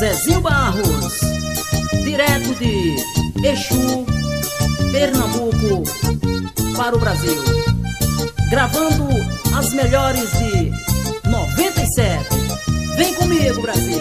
Zezinho Barros, direto de Exu, Pernambuco, para o Brasil. Gravando as melhores de 97. Vem comigo, Brasil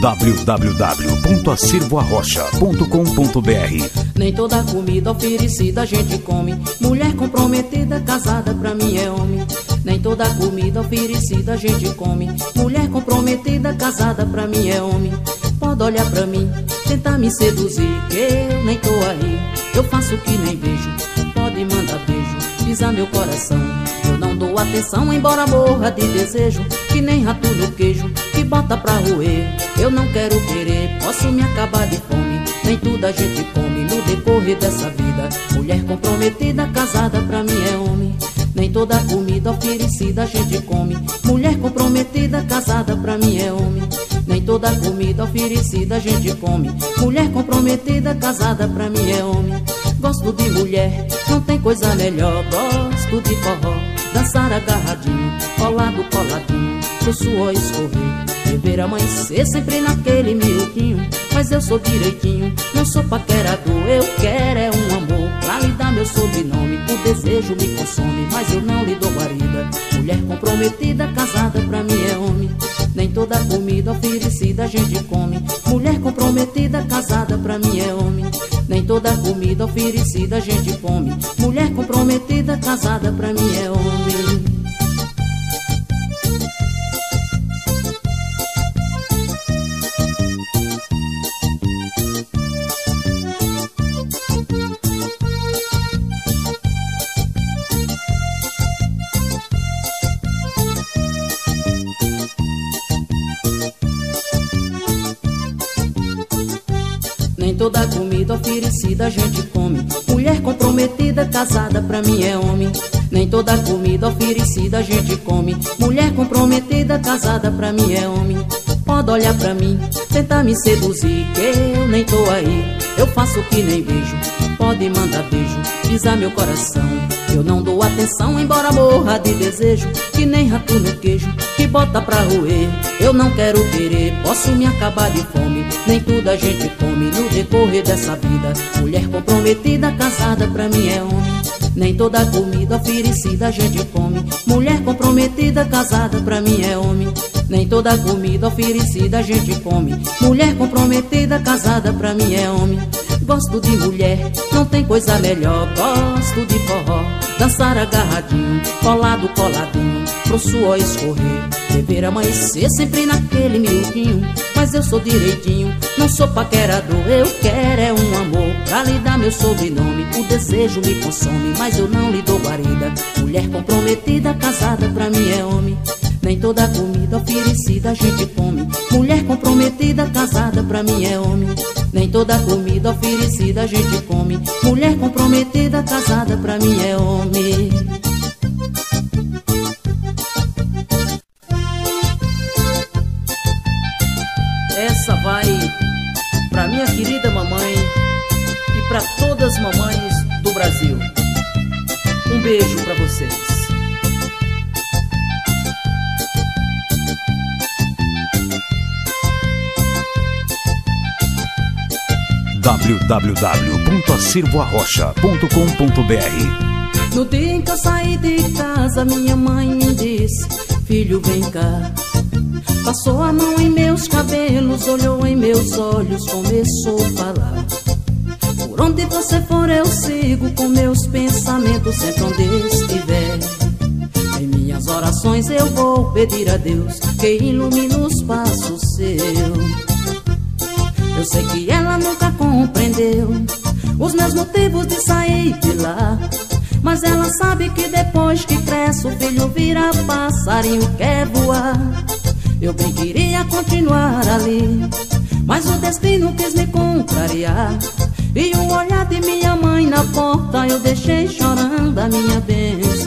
www.acirvoarrocha.com.br Nem toda comida oferecida a gente come. Mulher comprometida, casada pra mim é homem. Nem toda comida oferecida a gente come. Mulher comprometida, casada pra mim é homem. Pode olhar pra mim, tentar me seduzir, que eu nem tô aí. Eu faço o que nem vejo. Pode mandar beijo, pisar meu coração. Eu não dou atenção, embora morra de desejo. Que nem rato no queijo, que bota pra roer. Eu não quero querer, posso me acabar de fome. Nem tudo a gente come no decorrer dessa vida. Mulher comprometida, casada pra mim é homem. Nem toda comida oferecida a gente come. Mulher comprometida, casada pra mim é homem. Nem toda comida oferecida a gente come. Mulher comprometida, casada pra mim é homem. Gosto de mulher, não tem coisa melhor. Gosto de forró, dançar agarradinho, colado, coladinho, pro suor escorrer. Beber amanhecer sempre naquele miudinho. Mas eu sou direitinho, não sou paquerador. Eu quero é um amor pra lhe dar meu sobrenome. O desejo me consome, mas eu não lhe dou guarida. Mulher comprometida, casada pra mim é homem. Nem toda comida oferecida a gente come. Mulher comprometida, casada pra mim é homem. Nem toda comida oferecida a gente come. Mulher comprometida, casada pra mim é homem. Comprometida, casada pra mim é homem. Nem toda comida oferecida a gente come. Mulher comprometida, casada pra mim é homem. Pode olhar pra mim, tentar me seduzir, que eu nem tô aí. Eu faço o que nem vejo. Pode mandar beijo, pisar meu coração. Eu não dou atenção, embora morra de desejo. Que nem rato no queijo, que bota pra roer. Eu não quero querer, posso me acabar de fome. Nem tudo a gente come no decorrer dessa vida. Mulher comprometida, casada pra mim é homem. Nem toda comida oferecida a gente come. Mulher comprometida, casada pra mim é homem. Nem toda comida oferecida a gente come. Mulher comprometida, casada pra mim é homem. Gosto de mulher, não tem coisa melhor. Gosto de forró, dançar agarradinho, colado, coladinho, pro suor escorrer. Beber amanhecer sempre naquele miudinho. Mas eu sou direitinho, não sou paquerador. Eu quero é um amor pra lhe dar meu sobrenome. O desejo me consome, mas eu não lhe dou guarida. Mulher comprometida, casada pra mim é homem. Nem toda comida oferecida a gente come. Mulher comprometida, casada pra mim é homem. Nem toda comida oferecida a gente come. Mulher comprometida, casada pra mim é homem. Essa vai pra minha querida mamãe e pra todas as mamães do Brasil. Um beijo pra vocês. www.acirvoarrocha.com.br No dia em que eu saí de casa, minha mãe me disse: Filho, vem cá. Passou a mão em meus cabelos, olhou em meus olhos, começou a falar. Por onde você for, eu sigo com meus pensamentos, sempre onde estiver. Em minhas orações eu vou pedir a Deus que ilumine os passos seus. Eu sei que ela nunca compreendeu os meus motivos de sair de lá. Mas ela sabe que depois que cresce o filho vira passarinho quer voar. Eu bem queria continuar ali, mas o destino quis me contrariar. E o olhar de minha mãe na porta eu deixei chorando a minha abençoar.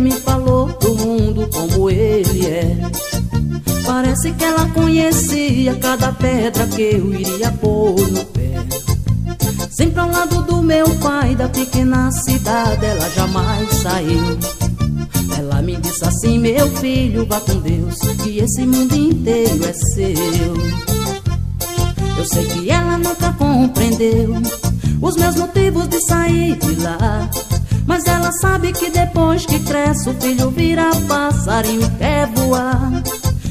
Me falou do mundo como ele é. Parece que ela conhecia cada pedra que eu iria pôr no pé. Sempre ao lado do meu pai, da pequena cidade, ela jamais saiu. Ela me disse assim: Meu filho, vá com Deus, que esse mundo inteiro é seu. Eu sei que ela nunca compreendeu os meus motivos de sair de lá. Mas ela sabe que depois que cresce o filho vira passarinho e quer voar.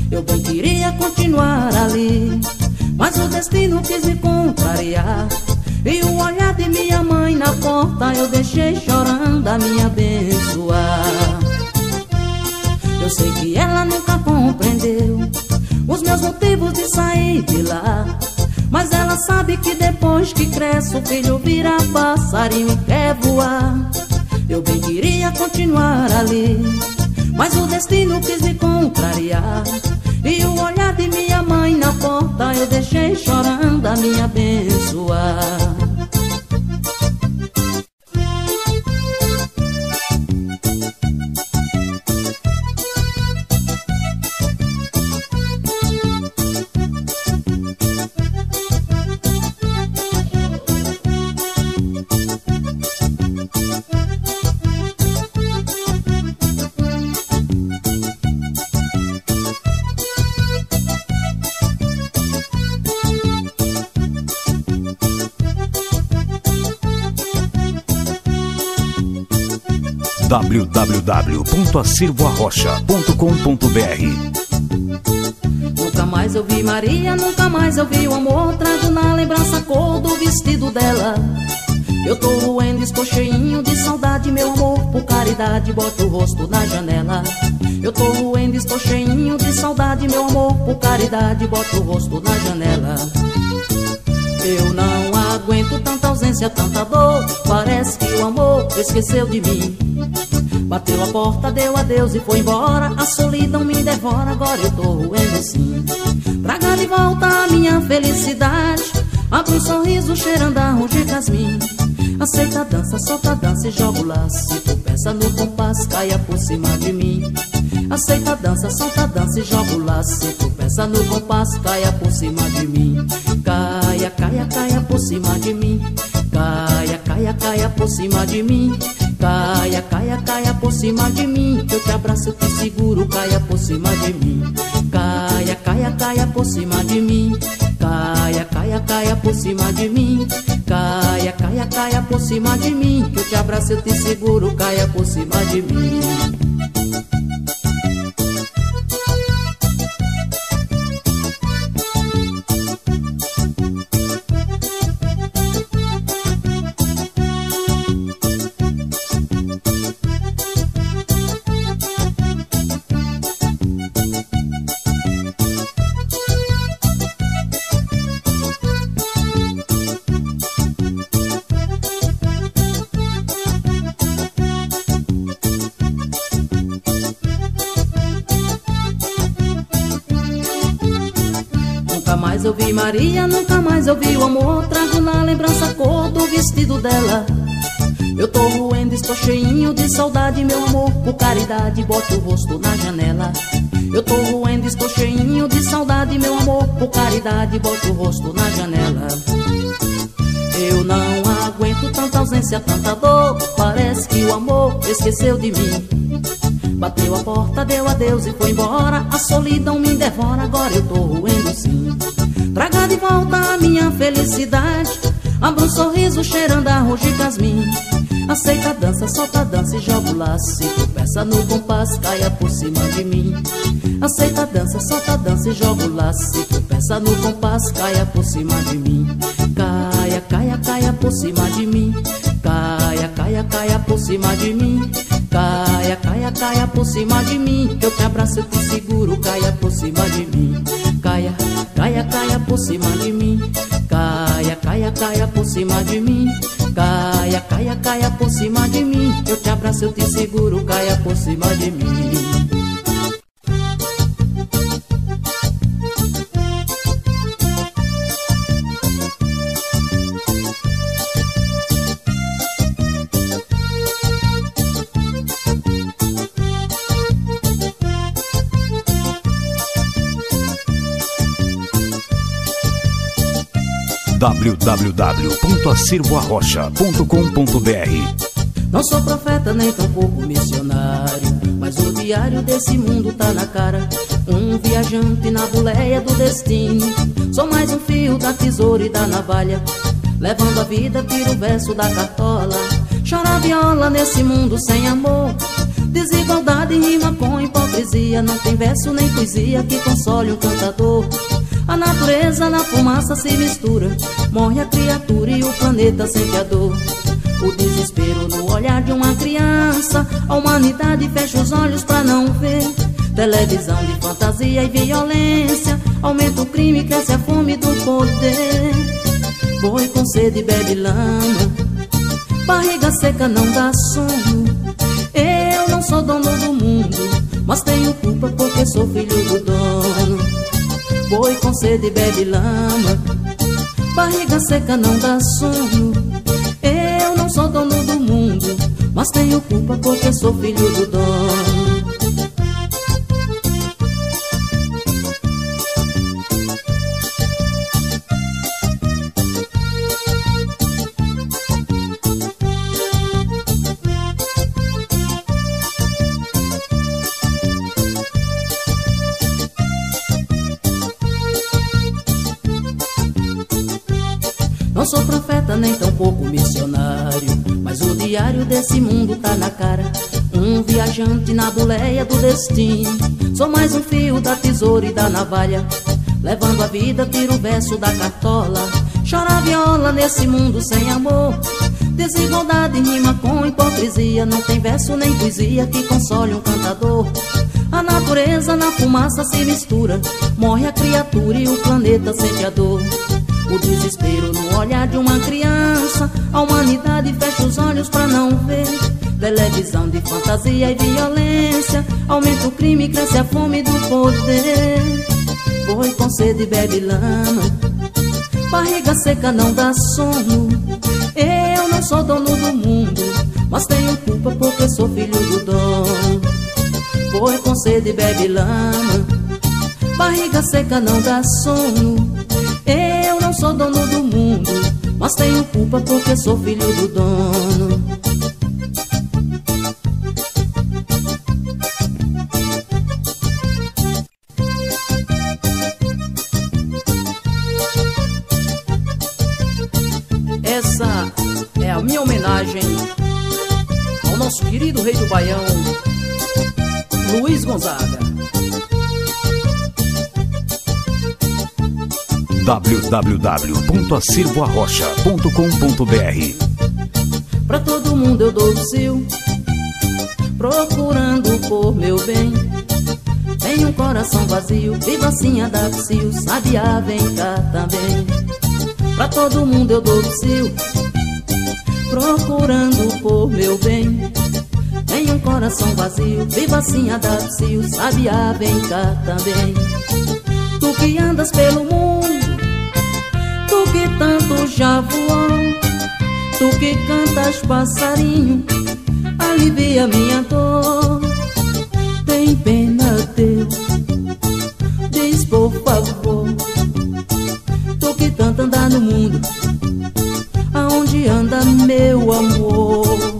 Eu bem queria continuar ali, mas o destino quis me contrariar. E o olhar de minha mãe na porta eu deixei chorando a me abençoar. Eu sei que ela nunca compreendeu os meus motivos de sair de lá. Mas ela sabe que depois que cresce o filho vira passarinho e quer voar. Eu bem queria continuar ali, mas o destino quis me contrariar. E o olhar de minha mãe na porta eu deixei chorando a me abençoar. www.acervoarrocha.com.br Nunca mais eu vi Maria, nunca mais eu vi o amor Trago na lembrança a cor do vestido dela. Eu tô roendo, estou cheinho de saudade Meu amor, por caridade, bota o rosto na janela. Eu tô roendo, estou cheinho de saudade Meu amor, por caridade, bota o rosto na janela. Eu não aguento tanta ausência, tanta dor. Parece que o amor esqueceu de mim. Bateu a porta, deu adeus e foi embora. A solidão me devora, agora eu tô roendo sim. Traga de volta a minha felicidade. Abre um sorriso cheirando a de casmim. Aceita a dança, solta a dança e joga o laço. Se tu peça no compasso, caia por cima de mim. Aceita a dança, solta a dança e joga o laço. Se tu peça no compasso, caia por cima de mim. Caia, caia, caia por cima de mim. Caia, caia, caia por cima de mim. Caia, caia, caia por cima de mim. Eu te abraço, eu te seguro, caia por cima de mim. Caia, caia, caia por cima de mim. Caia, caia, caia por cima de mim. Caia, caia, caia por cima de mim. Que eu te abraço, eu te seguro, caia por cima de mim. Maria, nunca mais eu vi o amor. Trago na lembrança a cor do vestido dela. Eu tô roendo, estou cheinho de saudade Meu amor, por caridade, bota o rosto na janela. Eu tô roendo, estou cheinho de saudade Meu amor, por caridade, bota o rosto na janela. Eu não aguento tanta ausência, tanta dor. Parece que o amor esqueceu de mim. Bateu a porta, deu adeus e foi embora. A solidão me devora, agora eu tô roendo sim Traga de volta a minha felicidade. Abra um sorriso cheirando a roxa e casmim Aceita a dança, solta a dança e joga o laço. Se tropeça no compasso, caia por cima de mim. Aceita a dança, solta a dança e joga o laço. Se tropeça no compasso, caia por cima de mim. Caia, caia, caia por cima de mim. Caia, caia, caia por cima de mim. Caia, caia, caia por cima de mim. Eu te abraço, eu te seguro, caia por cima de mim. Caia, caia, caia por cima de mim. Caia, caia, caia por cima de mim. Caia, caia, caia por cima de mim. Eu te abraço, eu te seguro, caia por cima de mim. www.acervoarrocha.com.br Não sou profeta nem tampouco missionário, mas o diário desse mundo tá na cara. Um viajante na boleia do destino. Sou mais um fio da tesoura e da navalha. Levando a vida, tiro o verso da cartola. Chora viola nesse mundo sem amor. Desigualdade rima com hipocrisia. Não tem verso nem poesia que console um cantador. A natureza na fumaça se mistura. Morre a criatura e o planeta sente a dor. O desespero no olhar de uma criança. A humanidade fecha os olhos pra não ver. Televisão de fantasia e violência. Aumenta o crime, cresce a fome do poder. Boi com sede bebe lama. Barriga seca não dá sono. Eu não sou dono do mundo, mas tenho culpa porque sou filho do dono. Boi com sede bebe lama. Barriga seca não dá sono. Eu não sou dono do mundo, mas tenho culpa porque sou filho do dono. Tampouco missionário, mas o diário desse mundo tá na cara. Um viajante na boleia do destino. Sou mais um fio da tesoura e da navalha. Levando a vida, tiro o verso da cartola. Chora a viola nesse mundo sem amor. Desigualdade rima com hipocrisia. Não tem verso nem poesia que console um cantador. A natureza na fumaça se mistura. Morre a criatura e o planeta sente a dor. O desespero no olhar de uma criança. A humanidade fecha os olhos pra não ver. Televisão de fantasia e violência. Aumenta o crime, cresce a fome do poder. Boi com sede bebe lama. Barriga seca não dá sono. Eu não sou dono do mundo, mas tenho culpa porque sou filho do dono. Boi com sede bebe lama. Barriga seca não dá sono. Não sou dono do mundo, mas tenho culpa porque sou filho do dono. Essa é a minha homenagem ao nosso querido rei do Baião, Luiz Gonzaga. www.acervoarrocha.com.br Pra todo mundo eu dou o seu, procurando por meu bem. Tenho um coração vazio, vivo assim adapcio, sabiá vem cá também. Pra todo mundo eu dou o seu, procurando por meu bem. Tenho um coração vazio, vivo assim adapcio, sabiá vem cá também. Tu que andas pelo mundo, que tanto já voou. Tu que cantas passarinho, alivia minha dor. Tem pena, Deus, diz por favor. Tu que tanto anda no mundo, aonde anda meu amor?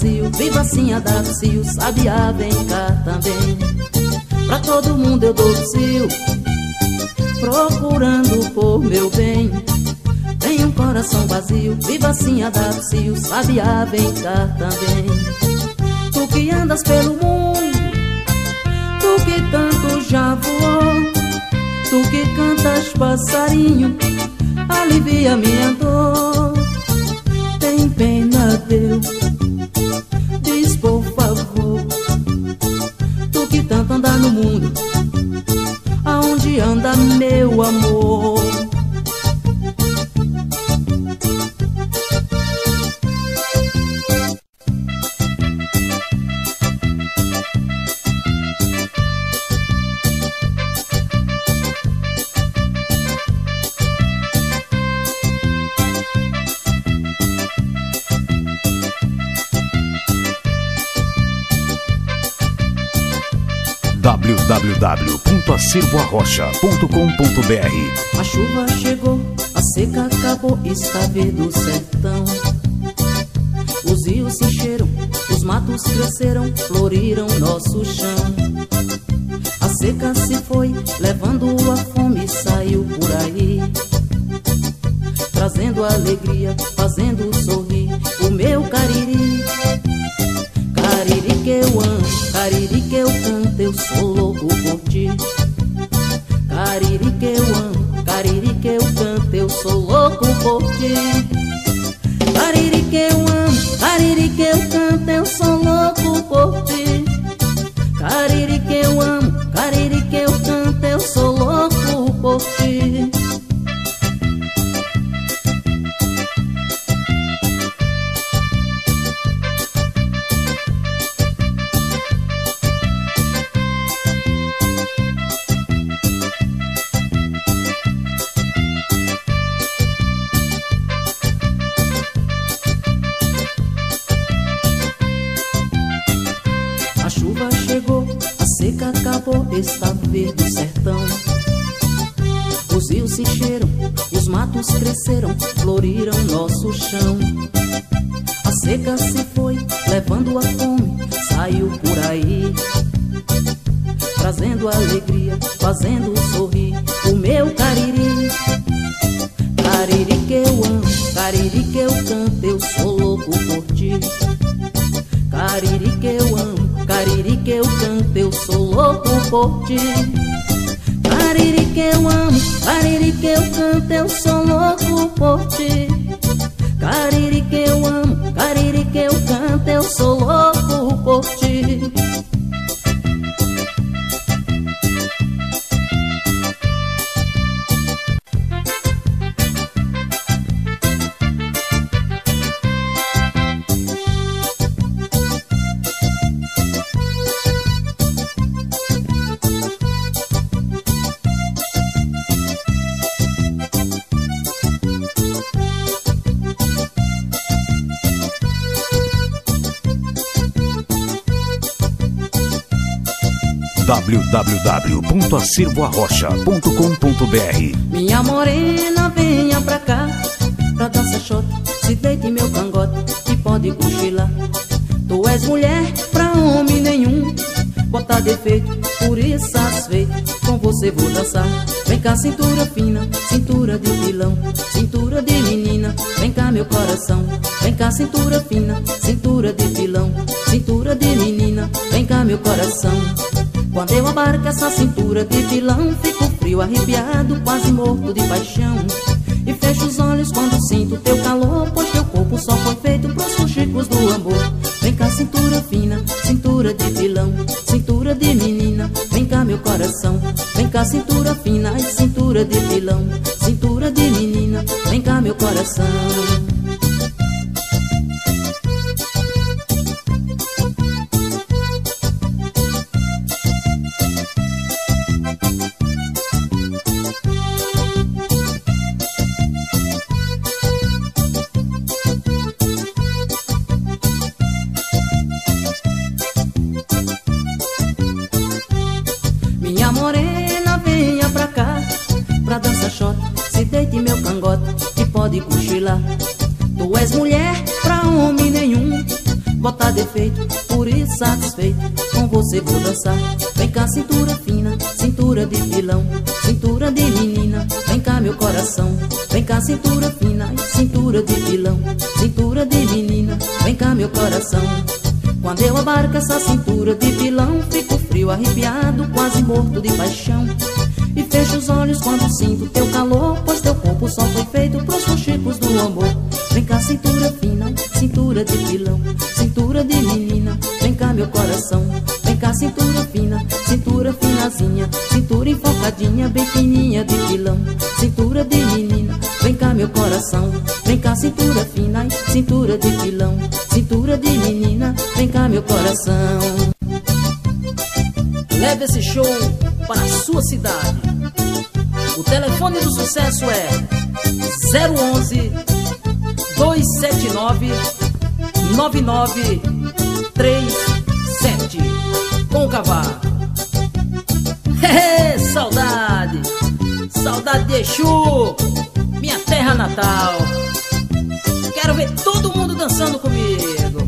Vazio, vivo assim adapcio, sabiá vem cá também. Pra todo mundo eu dou o seu, procurando por meu bem. Tenho um coração vazio, vivo assim adapcio, sabiá vem cá também. Tu que andas pelo mundo, tu que tanto já voou. Tu que cantas passarinho, alivia minha dor. Tem pena, Deus, amor? www.acervoarrocha.com.br A chuva chegou, a seca acabou, está vendo o sertão. Os rios se encheram, os matos cresceram, floriram nosso chão. A seca se foi, levando a fome, saiu por aí. Trazendo alegria, fazendo sorrir o meu cariri. Que eu amo, cariri que eu canto, eu sou louco por ti. Cariri que eu amo, cariri que eu canto, eu sou louco por ti. Cariri que eu amo, cariri que eu canto, eu sou louco por ti. Cariri que eu amo, cariri que eu canto, eu sou louco por ti. Acabou, está verde o sertão. Os rios se encheram, os matos cresceram, floriram nosso chão. A seca se foi, levando a fome, saiu por aí. Trazendo alegria, fazendo sorrir o meu. Cariri por ti. Cariri que eu amo, cariri que eu canto, eu sou louco por ti. Cariri que eu amo, cariri que eu canto, eu sou louco por ti. www.acervoarrocha.com.br Minha morena, venha pra cá Pra dançar shot, se deite meu cangote E pode cochilar. Tu és mulher pra homem nenhum. Bota defeito, por isso satisfeito. Com você vou dançar. Vem cá cintura fina, cintura de vilão. Cintura de menina, vem cá meu coração. Vem cá cintura fina, cintura de vilão. Cintura de menina, vem cá meu coração quando eu abarco essa cintura de vilão Fico frio, arrepiado, quase morto de paixão. E fecho os olhos quando sinto teu calor Pois teu corpo só foi feito pros fuxicos do amor. Vem cá cintura fina, cintura de vilão Cintura de menina, vem cá meu coração. Vem cá cintura fina e cintura de vilão Cintura de menina, vem cá meu coração Por isso satisfeito Com você vou dançar. Vem cá cintura fina, cintura de vilão Cintura de menina, vem cá meu coração. Vem cá cintura fina, cintura de vilão Cintura de menina, vem cá meu coração. Quando eu abarco essa cintura de vilão Fico frio, arrepiado, quase morto de paixão. E fecho os olhos quando sinto teu calor Pois teu corpo só foi feito pros fuxicos do amor Vem cá cintura fina, cintura de vilão Cintura de menina, vem cá meu coração Vem cá, cintura fina, cintura finazinha, cintura enfocadinha, bem fininha de pilão, cintura de menina, vem cá meu coração, vem cá, cintura fina, cintura de pilão, cintura de menina, vem cá meu coração. Leve esse show para a sua cidade. O telefone do sucesso é 011 279 9937 com cavalo. saudade! Saudade de Exu, minha terra natal. Quero ver todo mundo dançando comigo.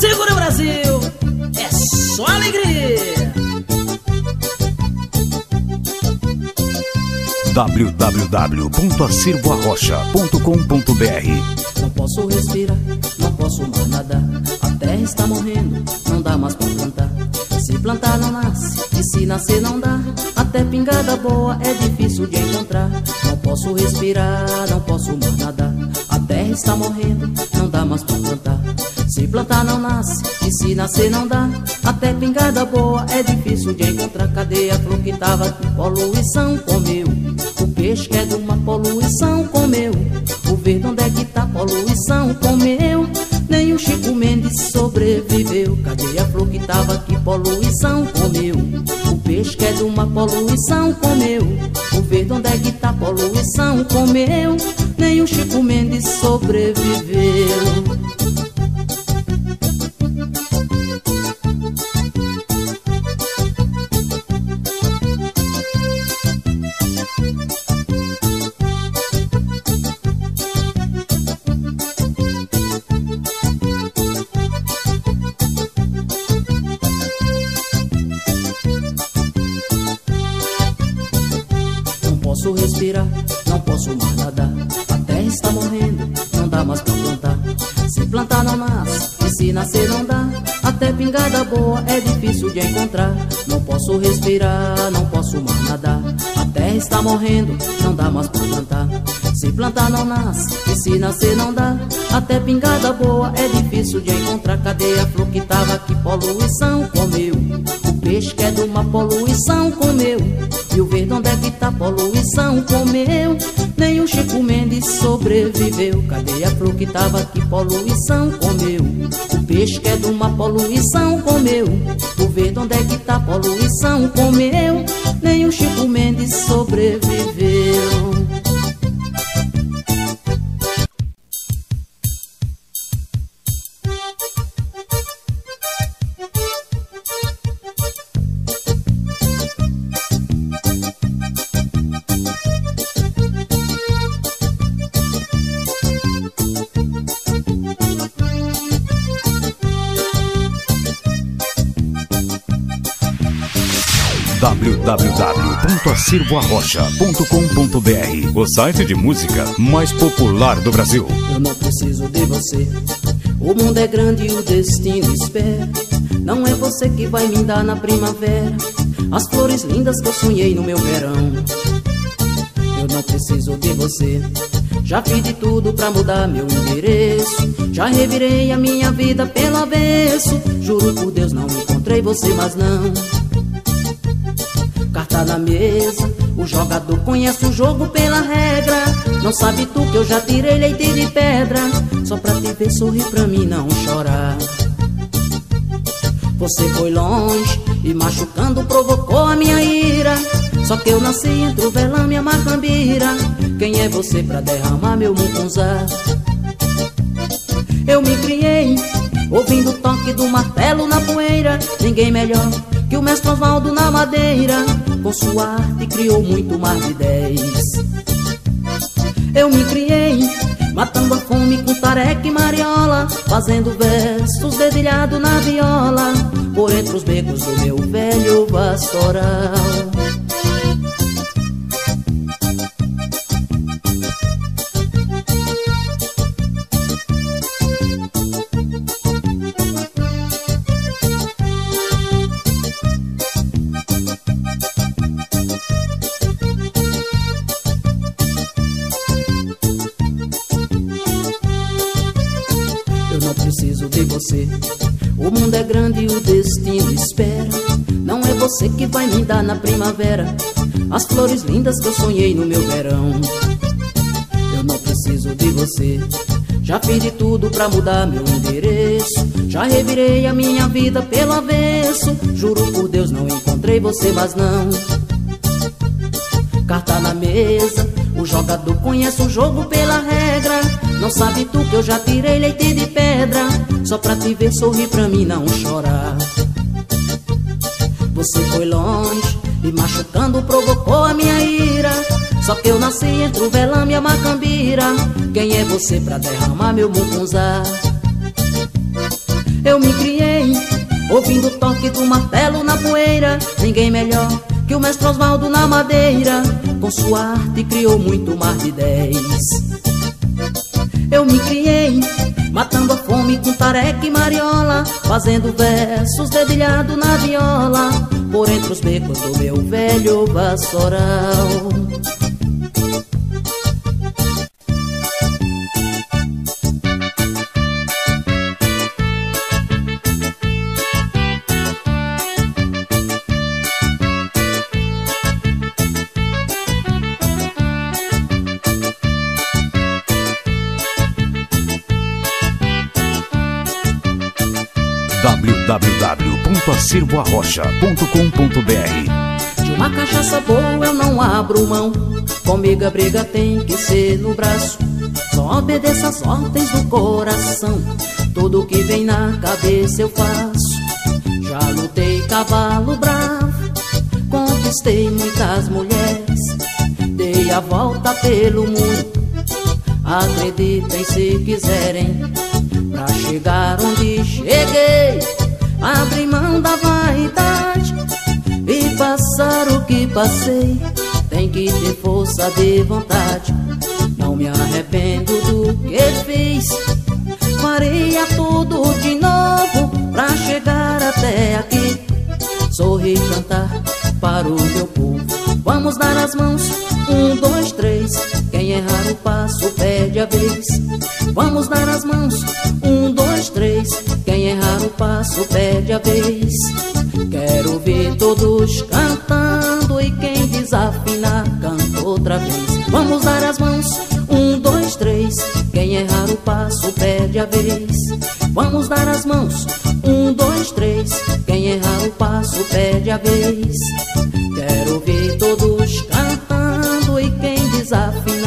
Segura Brasil, é só alegria. www.acervoarrocha.com.br Não posso respirar, não posso mais nadar. A terra está morrendo, não dá mais pra plantar. Se plantar não nasce, e se nascer não dá. Até pingada boa é difícil de encontrar. Não posso respirar, não posso mais nadar. A terra está morrendo, não dá mais pra plantar. Se plantar não nasce, e se nascer não dá. Até pingada boa é difícil de encontrar. Cadê a flor que tava aqui? Poluição comeu. O peixe é de uma poluição comeu. O verde onde é que tá? Poluição comeu. Nem o Chico Mendes sobreviveu. Cadê a flor que tava aqui? Poluição comeu. O peixe que é de uma poluição comeu. O verde onde é que tá? Poluição comeu. Nem o Chico Mendes sobreviveu. Nascer não dá. Até pingada boa é difícil de encontrar. Não posso respirar, não posso mais nadar. A terra está morrendo, não dá mais pra plantar. Se plantar não nasce, se nascer não dá. Até pingada boa é difícil de encontrar. Cadê a flor que tava aqui? Poluição comeu. O peixe que é de uma poluição comeu. E o verde onde é que tá? Poluição comeu. Nem o Chico Mendes sobreviveu. Cadê a flor que tava aqui? Poluição comeu. O peixe que é de uma poluição comeu. O verde onde é que tá? Poluição comeu. Nem o Chico Mendes sobreviveu. www.acervoarrocha.com.br O site de música mais popular do Brasil. Eu não preciso de você. O mundo é grande e o destino espera. Não é você que vai me dar na primavera as flores lindas que eu sonhei no meu verão. Eu não preciso de você. Já fiz de tudo pra mudar meu endereço. Já revirei a minha vida pelo avesso. Juro por Deus, não encontrei você, mas não. Na mesa, o jogador conhece o jogo pela regra. Não sabe tu que eu já tirei leite de pedra. Só pra te ver sorrir pra mim não chorar. Você foi longe e machucando provocou a minha ira. Só que eu nasci entre o velame e a macambira. Quem é você pra derramar meu mucunzá? Eu me criei ouvindo o toque do martelo na poeira. Ninguém melhor que o mestre Osvaldo na madeira. Com sua arte criou muito mais de dez. Eu me criei matando a fome com tareca e mariola, fazendo versos dedilhado na viola, por entre os becos do meu velho pastoral. Você que vai me dar na primavera as flores lindas que eu sonhei no meu verão. Eu não preciso de você. Já fiz de tudo pra mudar meu endereço. Já revirei a minha vida pelo avesso. Juro por Deus, não encontrei você, mas não. Carta na mesa, o jogador conhece o jogo pela regra. Não sabe tu que eu já tirei leite de pedra. Só pra te ver sorrir pra mim não chorar. Você foi longe e machucando provocou a minha ira. Só que eu nasci entre o velame e a macambira. Quem é você pra derramar meu mucunzá? Eu me criei ouvindo o toque do martelo na poeira. Ninguém melhor que o mestre Osvaldo na madeira. Com sua arte criou muito mais de dez. Eu me criei Matando a fome com tareca e mariola Fazendo versos dedilhado na viola Por entre os becos do meu velho vassoural www.acervoarrocha.com.br De uma cachaça boa eu não abro mão. Comigo a briga tem que ser no braço. Só obedeça as ordens do coração. Tudo que vem na cabeça eu faço. Já lutei cavalo bravo Conquistei muitas mulheres. Dei a volta pelo mundo Acreditem se quiserem. Pra chegar onde cheguei Abri mão da vaidade E passar o que passei. Tem que ter força de vontade. Não me arrependo do que fiz. Faria tudo de novo Pra chegar até aqui. Sorrir, cantar para o meu povo. Vamos dar as mãos, um, dois, três. Quem errar o passo a vez. Vamos dar as mãos, um, dois, três. Quem errar o passo perde a vez. Quero ver todos cantando E quem desafinar canta outra vez. Vamos dar as mãos, um, dois, três. Quem errar o passo perde a vez. Vamos dar as mãos, um, dois, três. Quem errar o passo perde a vez. Quero ver todos cantando E quem desafinar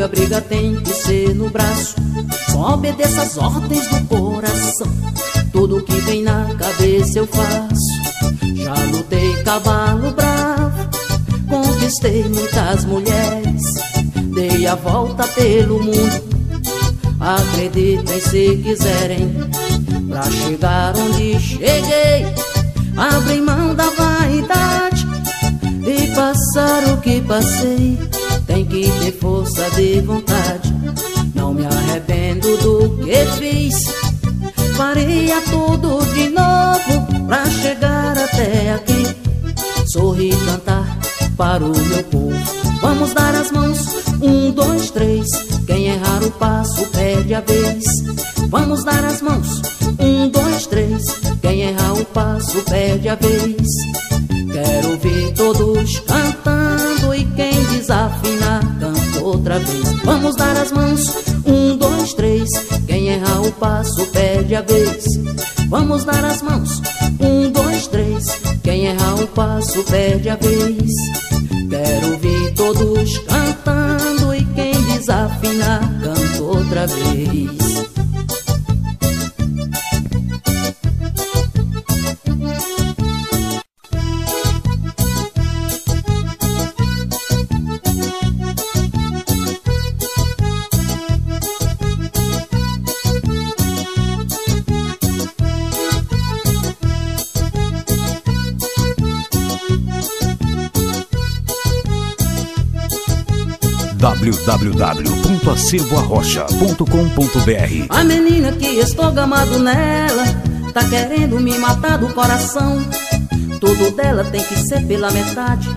briga, briga tem que ser no braço. Só obedeça as ordens do coração. Tudo que vem na cabeça eu faço. Já lutei cavalo bravo, conquistei muitas mulheres. Dei a volta pelo mundo. Acreditem se quiserem, pra chegar onde cheguei. Abri mão da vaidade e passar o que passei. Tem que ter força de vontade. Não me arrependo do que fiz. Faria tudo de novo Pra chegar até aqui. Sorrir, cantar para o meu povo. Vamos dar as mãos, um, dois, três. Quem errar o passo perde a vez. Vamos dar as mãos, um, dois, três. Quem errar o passo perde a vez. Quero ver todos cantando e quem desafinar canta outra vez. Vamos dar as mãos, um, dois, três. Quem errar o passo perde a vez. Vamos dar as mãos, um, dois, três. Quem errar o passo perde a vez. Quero ver todos cantando e quem desafinar canta outra vez. www.acervoarrocha.com.br A menina que estou gamado nela Tá querendo me matar do coração. Tudo dela tem que ser pela metade.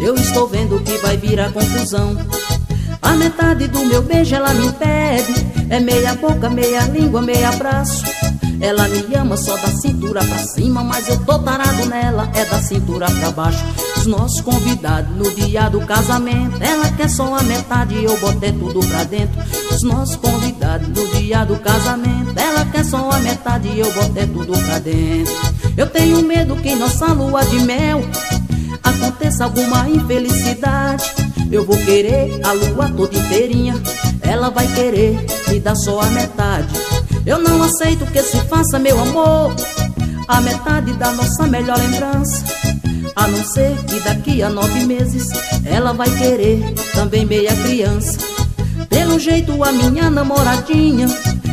Eu estou vendo que vai virar confusão. A metade do meu beijo ela me impede. É meia boca, meia língua, meia braço. Ela me ama só da cintura pra cima, mas eu tô tarado nela, é da cintura pra baixo. Os nossos convidados no dia do casamento, ela quer só a metade, eu botei tudo pra dentro. Os nossos convidados no dia do casamento, ela quer só a metade, eu botei tudo pra dentro. Eu tenho medo que nossa lua de mel aconteça alguma infelicidade. Eu vou querer a lua toda inteirinha, ela vai querer me dar só a metade. Eu não aceito que se faça, meu amor, a metade da nossa melhor lembrança. A não ser que daqui a nove meses ela vai querer também meia criança. Pelo jeito, a minha namoradinha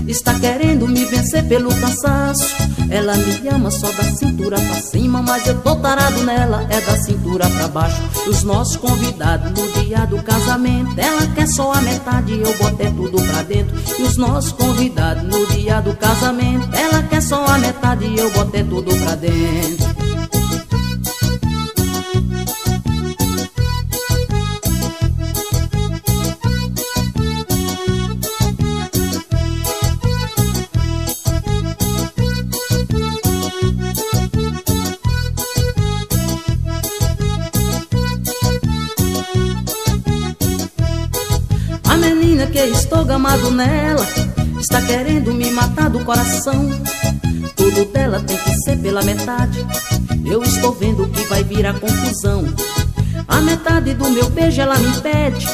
Está querendo me vencer pelo cansaço. Ela me ama só da cintura pra cima Mas eu tô tarado nela, é da cintura pra baixo. Os nossos convidados no dia do casamento Ela quer só a metade, eu botei tudo pra dentro. E os nossos convidados no dia do casamento Ela quer só a metade, eu botei tudo pra dentro estou gamado nela. Está querendo me matar do coração. Tudo dela tem que ser pela metade. Eu estou vendo que vai virar confusão. A metade do meu beijo ela me impede.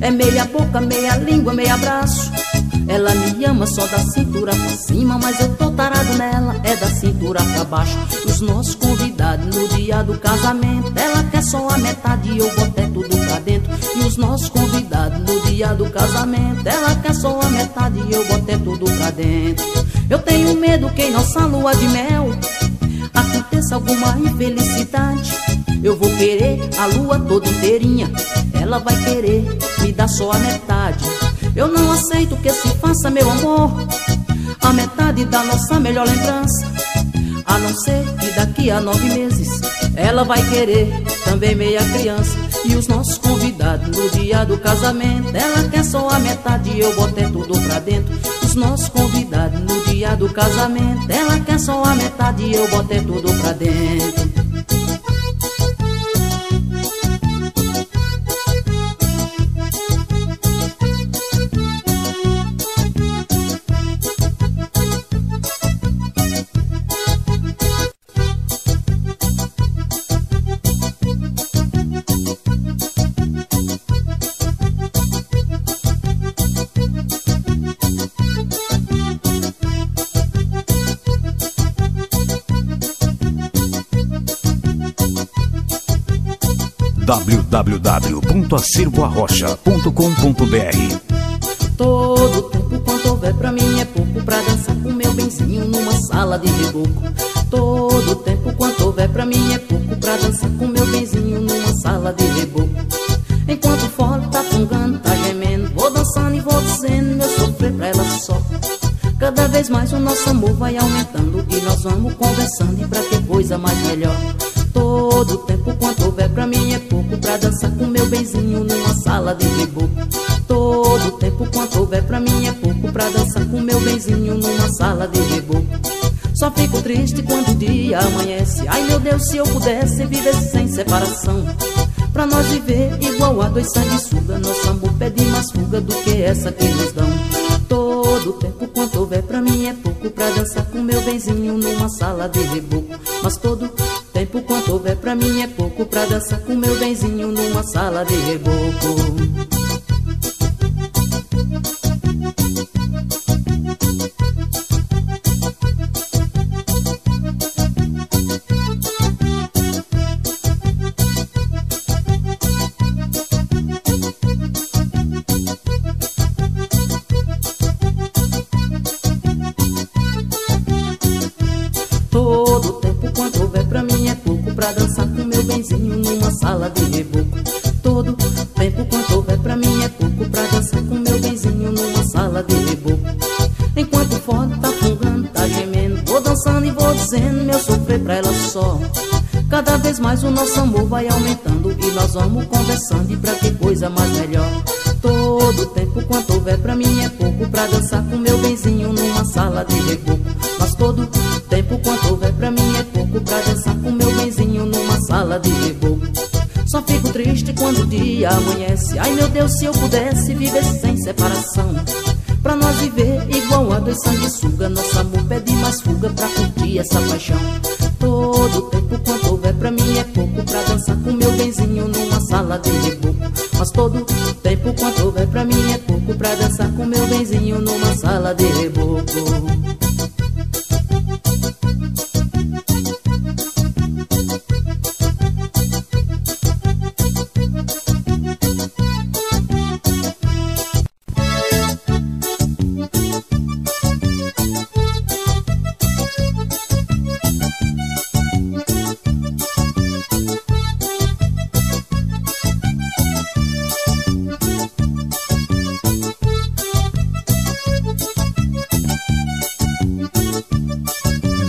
É meia boca, meia língua, meia braço ela me ama só da cintura pra cima, mas eu tô tarado nela, é da cintura pra baixo. Os nossos convidados no dia do casamento, ela quer só a metade e eu botei tudo pra dentro. E os nossos convidados no dia do casamento, ela quer só a metade e eu botei tudo pra dentro. Eu tenho medo que em nossa lua de mel aconteça alguma infelicidade. Eu vou querer a lua toda inteirinha, ela vai querer me dar só a metade. Eu não aceito que se faça, meu amor, a metade da nossa melhor lembrança. A não ser que daqui a nove meses ela vai querer também meia criança. E os nossos convidados no dia do casamento, ela quer só a metade e eu botei tudo pra dentro. Os nossos convidados no dia do casamento, ela quer só a metade e eu botei tudo pra dentro. www.acervoarrocha.com.br Todo tempo quanto houver pra mim é pouco pra dançar com meu benzinho numa sala de reboco. Todo tempo quanto houver pra mim é pouco pra dançar com meu benzinho numa sala de reboco. Enquanto o tá fungando, tá gemendo, vou dançando e vou dizendo meu sofrer pra ela só. Cada vez mais o nosso amor vai aumentando e nós vamos conversando e pra que coisa mais melhor. Todo tempo quanto houver pra mim é Pra dançar com meu benzinho numa sala de reboco Todo tempo quanto houver pra mim é pouco Pra dançar com meu benzinho numa sala de reboco Só fico triste quando o dia amanhece. Ai meu Deus, se eu pudesse viver sem separação. Pra nós viver igual a dois sanguessuga Nosso amor pede mais fuga do que essa que nos dão. Todo tempo quanto houver pra mim é pouco Pra dançar com meu benzinho numa sala de reboco Mas todo Tempo quanto houver pra mim é pouco Pra dançar com meu benzinho numa sala de reboco Mais o nosso amor vai aumentando E nós vamos conversando. E pra que coisa mais melhor? Todo tempo quanto houver pra mim é pouco. Pra dançar com meu benzinho numa sala de reboco Mas todo tempo quanto houver pra mim é pouco. Pra dançar com meu benzinho numa sala de reboco só fico triste quando o dia amanhece. Ai meu Deus, se eu pudesse viver sem separação. Pra nós viver igual a dois sanguessuga. Nosso amor pede mais fuga pra curtir essa paixão Todo tempo quanto houver pra mim é pouco Pra dançar com meu benzinho numa sala de reboco Mas todo tempo quanto houver pra mim é pouco Pra dançar com meu benzinho numa sala de reboco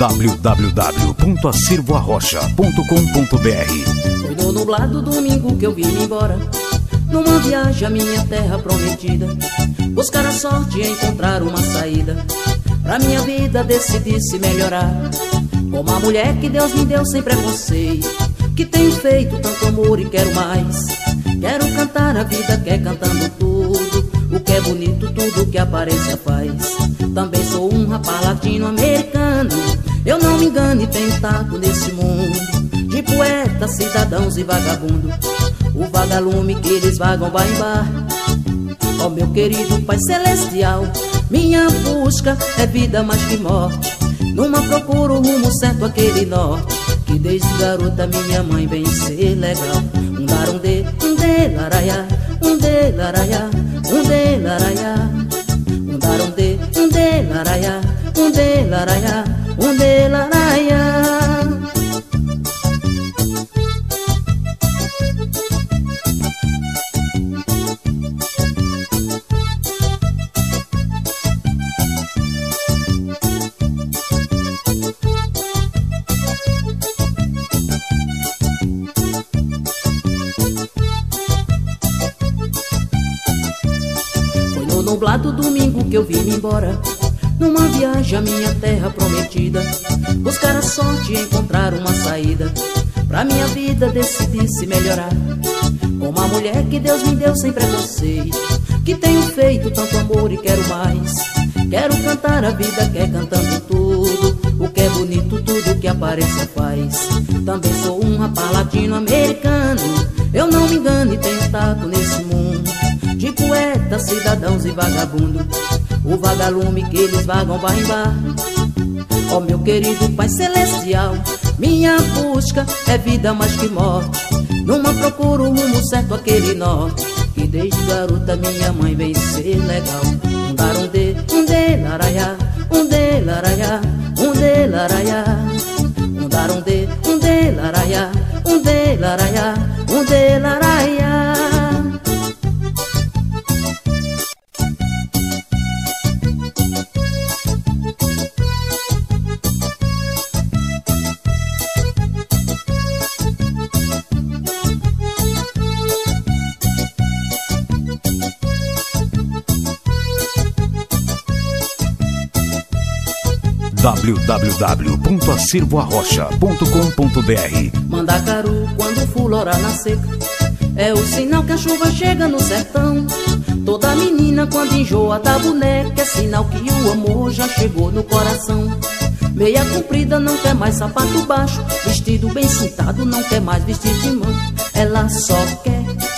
www.acervoarrocha.com.br Foi no nublado domingo que eu vim embora Numa viagem à minha terra prometida Buscar a sorte e encontrar uma saída. Pra minha vida decidir se melhorar Como a mulher que Deus me deu sem preconceito Que tenho feito tanto amor e quero mais. Quero cantar a vida que é cantando tudo O que é bonito, tudo que a aparência faz. Também sou um rapaz latino-americano eu não me engano e tenho taco nesse mundo De poetas, cidadãos e vagabundo O vagalume que eles vagam vai em bar Ó oh, meu querido Pai Celestial Minha busca é vida mais que morte. Numa procura o rumo certo aquele norte Que desde garota minha mãe vem ser legal. Um dar um de, um de laraiá Um de laraiá, um de laraiá. Um dar um de, um de laraiá Um de laraiá Foi no nublado domingo que eu vim embora numa viagem à minha terra prometida Buscar a sorte e encontrar uma saída. Pra minha vida decidir se melhorar. Como a mulher que Deus me deu sem preconceito Que tenho feito tanto amor e quero mais. Quero cantar a vida que é cantando tudo. O que é bonito, tudo que aparência faz. Também sou um rapaz latino-americano. Eu não me engano e tenho tato nesse mundo. De poetas, cidadãos e vagabundo o vagalume que eles vagam vai em bar Ó oh, meu querido Pai Celestial Minha busca é vida mais que morte. Numa procura o rumo certo aquele norte. Que desde garota minha mãe vem ser legal. Um dar um de, um de laraiá. Um de laraiá, um de laraiá. Um dar um de, um de laraiá. Um de laraiá, um de laraiá www.acervoarrocha.com.br Mandacaru quando fulora na seca É o sinal que a chuva chega no sertão. Toda menina quando enjoa da boneca É sinal que o amor já chegou no coração. Meia comprida não quer mais sapato baixo Vestido bem cintado não quer mais vestir de mão Ela só quer,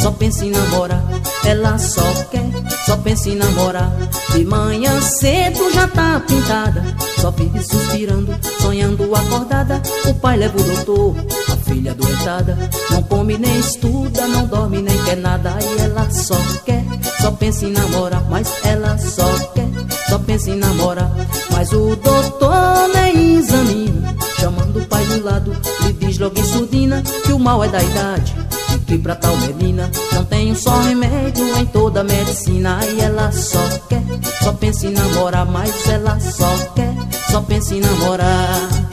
só pensa em namorar. Ela só quer, só pensa em namorar. De manhã cedo já tá pintada. Só vive suspirando, sonhando acordada. O pai leva o doutor, a filha doentada Não come nem estuda, não dorme nem quer nada. E ela só quer, só pensa em namorar. Mas ela só quer, só pensa em namorar. Mas o doutor nem examina. Chamando o pai do lado, lhe diz logo em surdina Que o mal é da idade Que pra tal menina não tem um só remédio em toda a medicina. E ela só quer, só pensa em namorar Mas ela só quer, só pensa em namorar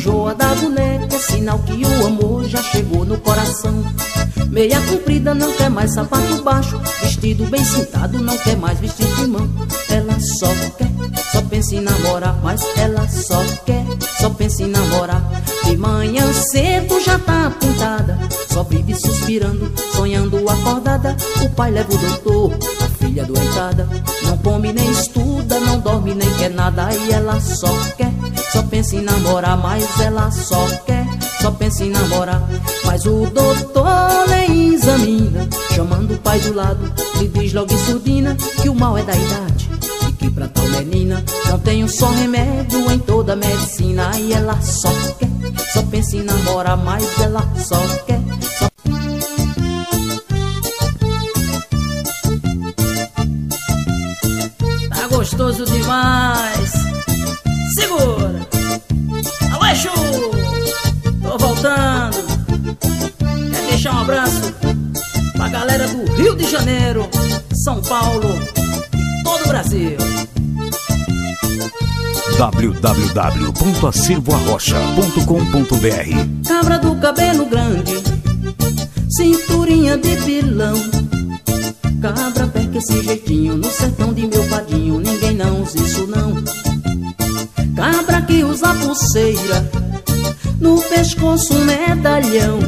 enjoa da boneca É sinal que o amor já chegou no coração. Meia comprida não quer mais sapato baixo Vestido bem sentado não quer mais vestido de mão. Ela só quer, só pensa em namorar Mas ela só quer, só pensa em namorar. De manhã cedo já tá pintada Só vive suspirando, sonhando acordada. O pai leva o doutor, filha doentada. Não come nem estuda, não dorme nem quer nada. E ela só quer, só pensa em namorar Mas ela só quer, só pensa em namorar. Mas o doutor nem examina Chamando o pai do lado, lhe diz logo em surdina Que o mal é da idade e que pra tal menina Não tem um só remédio em toda a medicina. E ela só quer, só pensa em namorar Mas ela só quer, gostoso demais. Segura. Aleixo Tô voltando. Quer deixar um abraço Pra galera do Rio de Janeiro São Paulo e todo o Brasil. www.acervoarrocha.com.br Cabra do cabelo grande Cinturinha de pilão Cabra perca esse jeitinho No sertão de meu padinho Ninguém não usa isso não. Cabra que usa pulseira No pescoço um medalhão.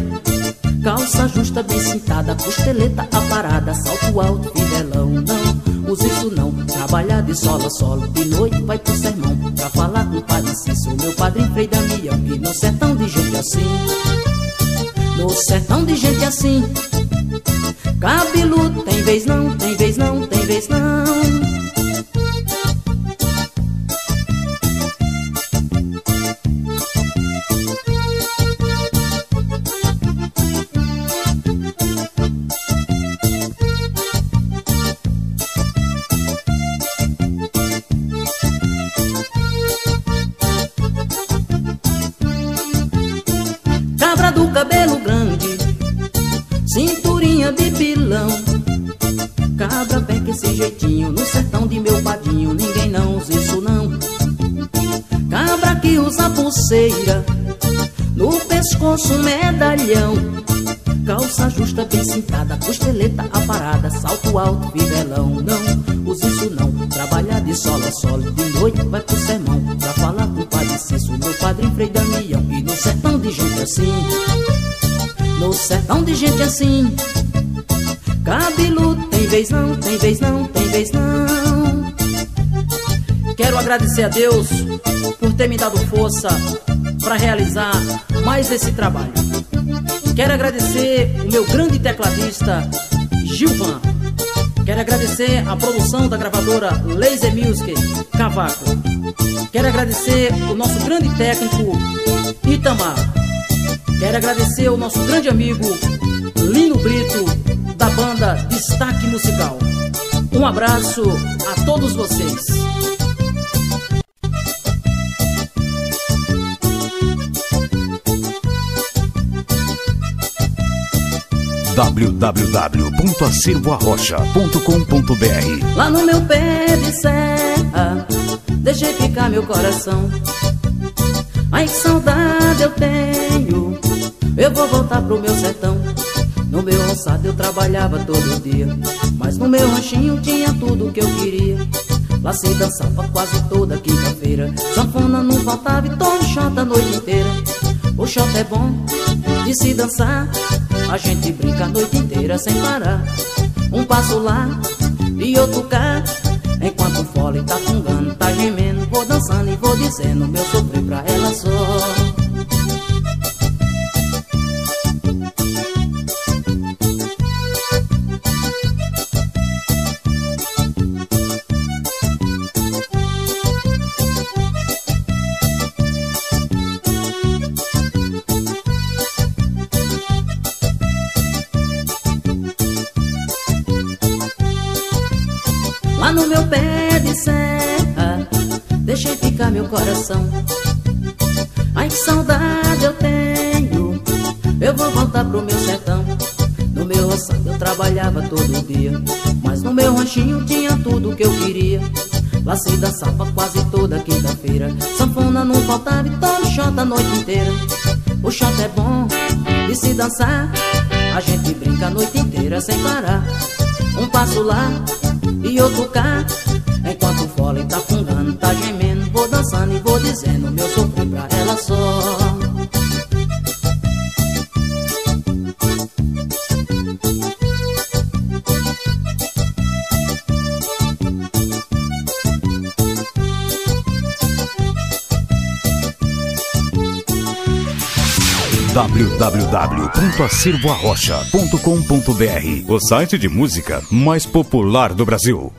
Calça justa bem cintada Costeleta aparada Salto alto fidelão. Não usa isso não. Trabalhar de solo a solo De noite vai pro sermão. Pra falar com o padre Cício Meu padrinho Frei Damião Que no sertão de gente assim No sertão de gente assim Cabelo tem vez não, tem vez não, tem vez não Cabra pega esse jeitinho No sertão de meu padinho Ninguém não usa isso não. Cabra que usa pulseira No pescoço medalhão. Calça justa bem cintada Costeleta aparada Salto alto, fivelão Não usa isso não. Trabalhar de sola a sola De noite vai pro sermão. Pra falar com o padre Cício Meu padrinho Frei Damião. E no sertão de gente assim No sertão de gente assim Cabelo tem vez não, tem vez não, tem vez não Quero agradecer a Deus por ter me dado força para realizar mais esse trabalho. Quero agradecer o meu grande tecladista Gilvan. Quero agradecer a produção da gravadora Laser Music Cavaco. Quero agradecer o nosso grande técnico Itamar. Quero agradecer o nosso grande amigo Lino Brito da banda Destaque Musical. Um abraço a todos vocês. www.acervoarrocha.com.br Lá no meu pé de serra Deixei ficar meu coração Ai que saudade eu tenho Eu vou voltar pro meu sertão No meu roçado eu trabalhava todo dia Mas no meu ranchinho tinha tudo que eu queria. Lá se dançava quase toda quinta-feira Sanfona não faltava e todo shot a noite inteira. O shot é bom de se dançar A gente brinca a noite inteira sem parar. Um passo lá e outro cá Enquanto o fole tá fungando, tá gemendo. Vou dançando e vou dizendo Meu sofrer pra ela só Deixei ficar meu coração. Ai que saudade eu tenho Eu vou voltar pro meu sertão. No meu roçado eu trabalhava todo dia Mas no meu ranchinho tinha tudo que eu queria. Lá se dançava quase toda quinta-feira Sanfona não faltava e todo shot a noite inteira. O shot é bom de se dançar A gente brinca a noite inteira sem parar. Um passo lá e outro cá Enquanto o fole tá fungando, tá gemendo Vou dançando e vou dizendo meu sofrer pra ela só www.acervoarrocha.com.br O site de música mais popular do Brasil.